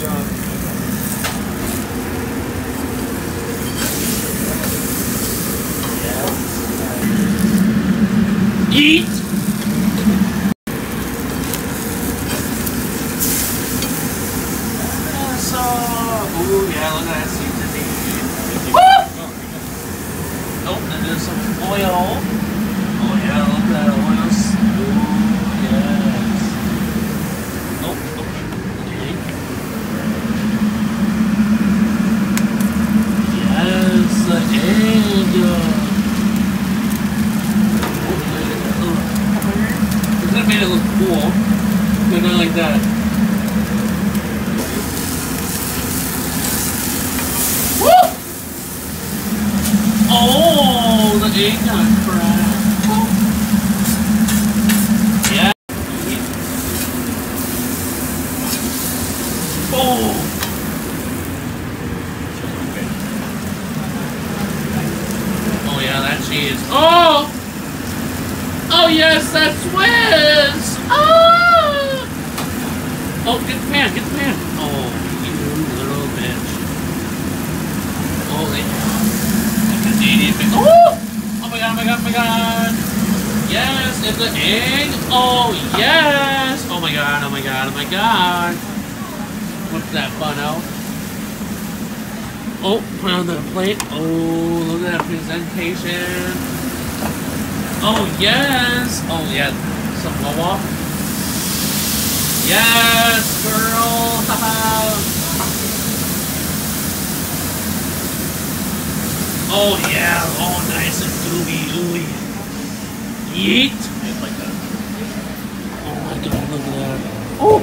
Yeet! Yes, uh, yeah, look at that seat to me. Nope, and there's some oil. Like that. Woo! Oh, the egg got cracked. Yeah. Oh. Oh yeah, that cheese. Oh! Oh yes, that's Wiz! Oh! Oh, get the pan, get the pan. Oh, you little bitch. Holy the Canadian big Oh! Oh my god, oh my god, oh my god! Yes, it's the egg! Oh yes! Oh my god, oh my god, oh my god! Whip that fun out? Oh, put on the plate. Oh, look at that presentation. Oh, yes. Oh, yeah. Some Wawa. Yes, girl! oh yeah, all oh, nice and gooey, ooey. Yeet! Oh my god, look at that. Oh!